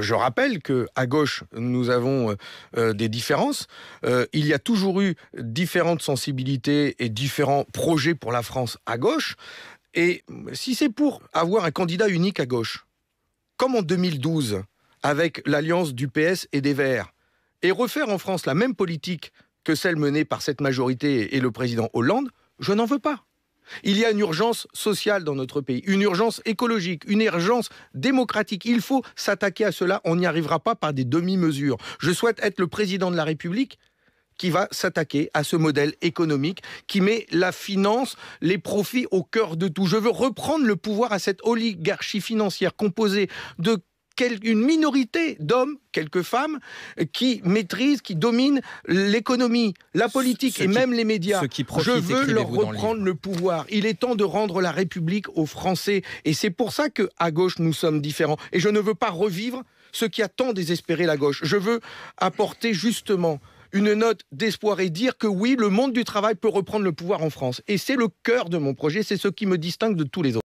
Je rappelle que à gauche, nous avons euh, euh, des différences. Euh, il y a toujours eu différentes sensibilités et différents projets pour la France à gauche. Et si c'est pour avoir un candidat unique à gauche, comme en 2012, avec l'alliance du PS et des Verts, et refaire en France la même politique que celle menée par cette majorité et le président Hollande, je n'en veux pas. Il y a une urgence sociale dans notre pays, une urgence écologique, une urgence démocratique. Il faut s'attaquer à cela. On n'y arrivera pas par des demi-mesures. Je souhaite être le président de la République qui va s'attaquer à ce modèle économique qui met la finance, les profits au cœur de tout. Je veux reprendre le pouvoir à cette oligarchie financière composée de une minorité d'hommes, quelques femmes, qui maîtrisent, qui dominent l'économie, la politique et même les médias. Je veux leur reprendre le, pouvoir. Il est temps de rendre la République aux Français. Et c'est pour ça que à gauche, nous sommes différents. Et je ne veux pas revivre ce qui a tant désespéré la gauche. Je veux apporter justement une note d'espoir et dire que oui, le monde du travail peut reprendre le pouvoir en France. Et c'est le cœur de mon projet, c'est ce qui me distingue de tous les autres.